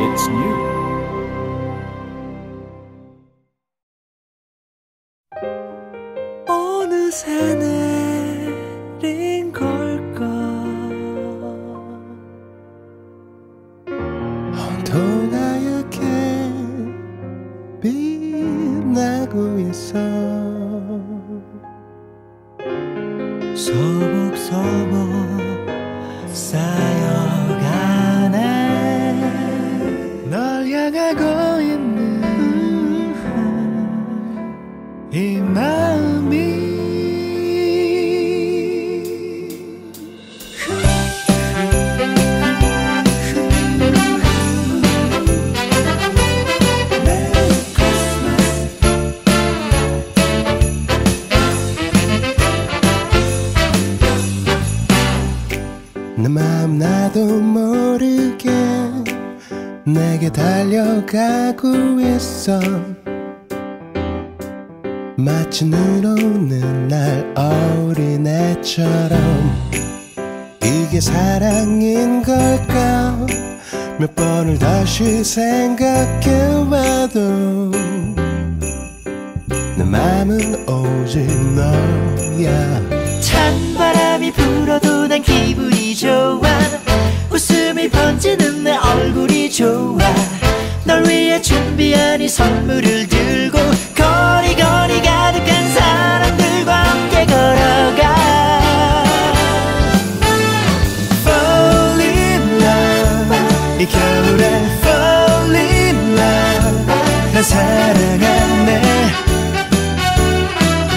It's new. 어느새 내린 걸까 온도가 이렇게 빛나고 있어 소복 소복 쌓여 마음 나도 모르게 내게 달려가고 있어. 마치 눈 오는 날 어린애처럼 이게 사랑인 걸까? 몇 번을 다시 생각해봐도 내 맘은 오직 너야. 찬바람이 불어도 난 기분이 좋아. 웃음이 번지는 내 얼굴이 좋아. 널 위해 준비한 이 선물을 들고 거리거리 가득한 사람들과 함께 걸어가. Fall in love. 이 겨울에 Fall in love. 난 사랑하네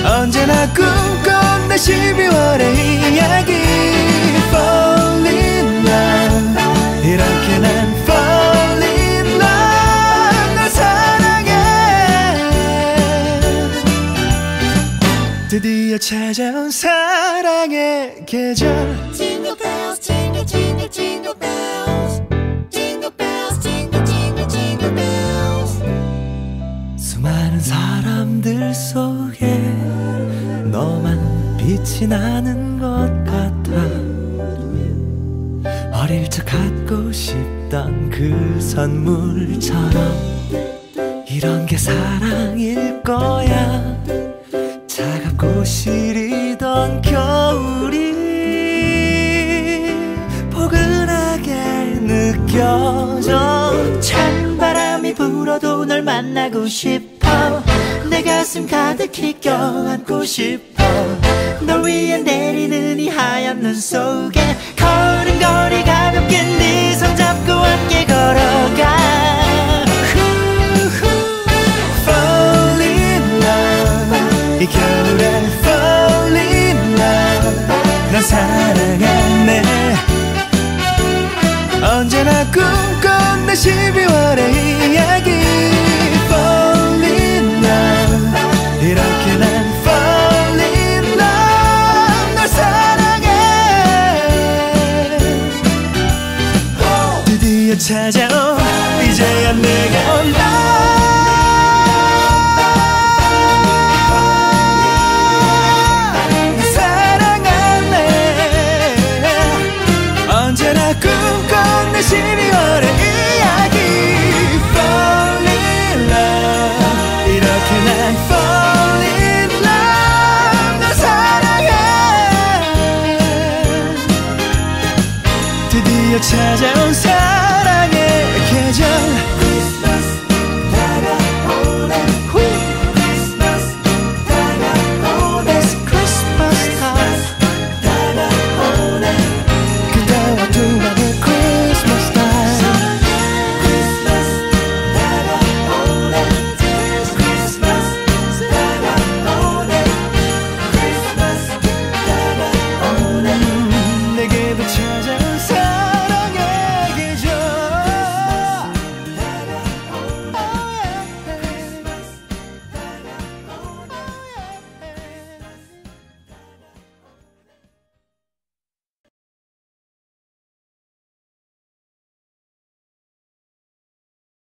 언제나 꿈꿔온 내 12월의 이야기 드디어 찾아온 사랑의 계절 Jingle bells, jingle, jingle, jingle bells. Jingle bells, jingle, jingle, jingle bells. 수많은 사람들 속에 너만 빛이 나는 것 같아 어릴 적 갖고 싶던 그 선물처럼 이런 게 사랑일 거야 시리던 겨울이 포근하게 느껴져. 찬 바람이 불어도 널 만나고 싶어. 내 가슴 가득히 껴안고 싶어. 널 위해 내리는 이 하얀 눈 속에 걸음걸이 가볍게 네 손 잡고 함께 걸어가. Fall in love 난 사랑하네. 언제나 내 12월의 이야기. Fall in love. 이렇게 난 Fall in love. 널 사랑해. 드디어 찾아 꿈꿔온 내 12월의 이야기. Fall in love. 이렇게 난 Fall in love. 널 사랑해. 드디어 찾아온